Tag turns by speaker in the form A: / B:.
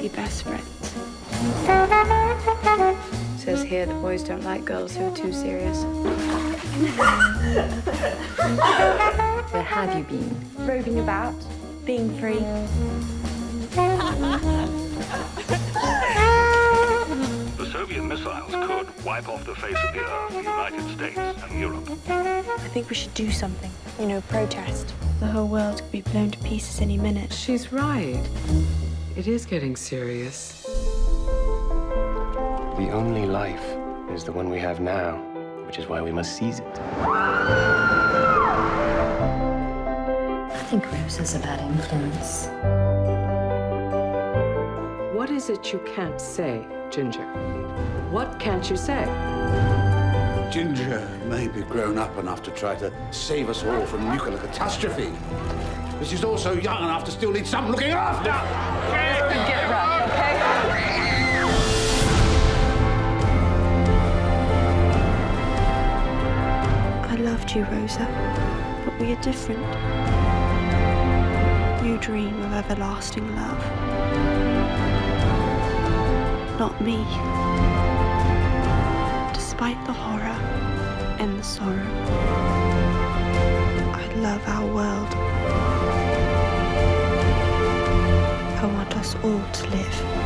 A: be best friends. Says here the boys don't like girls who are too serious.
B: Where have you been?
A: Roving about, being free.
C: The Soviet missiles could wipe off the face of the Earth, the United States, and Europe.
A: I think we should do something. You know, protest. The whole world could be blown to pieces any minute.
D: She's right. It is getting serious.
E: The only life is the one we have now, which is why we must seize it.
B: I think Rosa has a bad influence.
D: What is it you can't say, Ginger? What can't you say?
F: Ginger may be grown up enough to try to save us all from nuclear catastrophe. But she's also young enough to still need some looking after.
B: Get right, okay?
A: I loved you, Rosa, but we are different. You dream of everlasting love. Not me. Despite the horror sorrow, I love our world. I want us all to live.